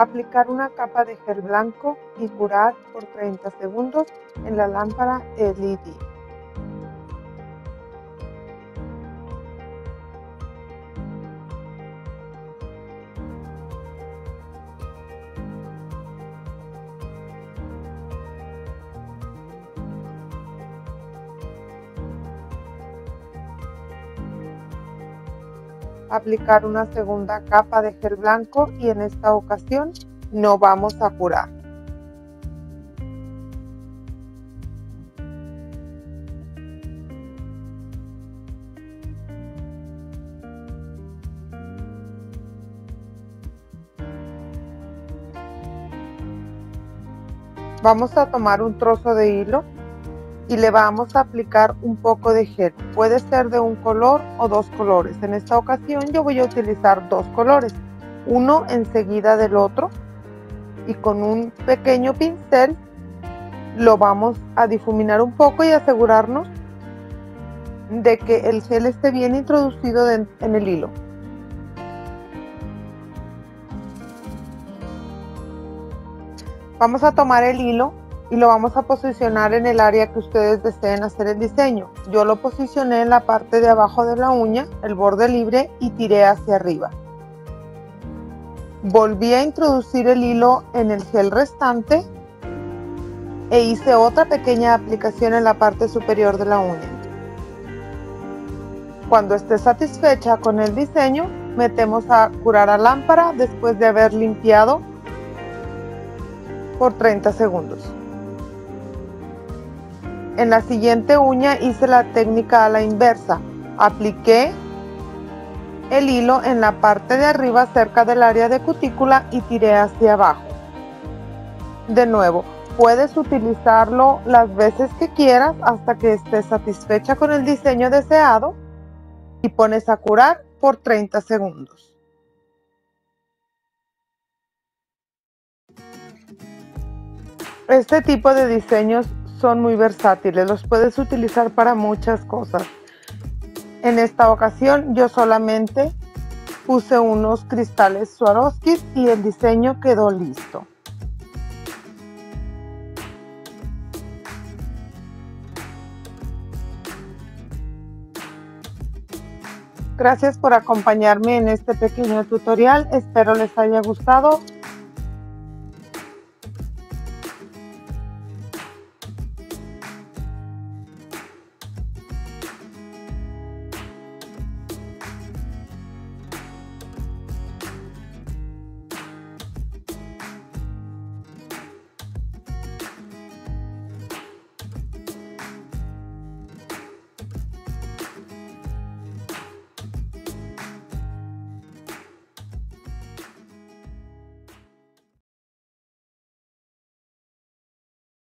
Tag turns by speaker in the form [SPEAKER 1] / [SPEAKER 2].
[SPEAKER 1] Aplicar una capa de gel blanco y curar por 30 segundos en la lámpara LED. Aplicar una segunda capa de gel blanco y en esta ocasión no vamos a curar. Vamos a tomar un trozo de hilo y le vamos a aplicar un poco de gel. Puede ser de un color o dos colores. En esta ocasión yo voy a utilizar dos colores, uno enseguida del otro y con un pequeño pincel lo vamos a difuminar un poco y asegurarnos de que el gel esté bien introducido en el hilo. Vamos a tomar el hilo y lo vamos a posicionar en el área que ustedes deseen hacer el diseño. Yo lo posicioné en la parte de abajo de la uña, el borde libre y tiré hacia arriba. Volví a introducir el hilo en el gel restante e hice otra pequeña aplicación en la parte superior de la uña. Cuando esté satisfecha con el diseño, metemos a curar a lámpara después de haber limpiado por 30 segundos. En la siguiente uña hice la técnica a la inversa. Apliqué el hilo en la parte de arriba cerca del área de cutícula y tiré hacia abajo. De nuevo, puedes utilizarlo las veces que quieras hasta que estés satisfecha con el diseño deseado y pones a curar por 30 segundos. Este tipo de diseños son muy versátiles, los puedes utilizar para muchas cosas. En esta ocasión yo solamente puse unos cristales Swarovski y el diseño quedó listo. Gracias por acompañarme en este pequeño tutorial, espero les haya gustado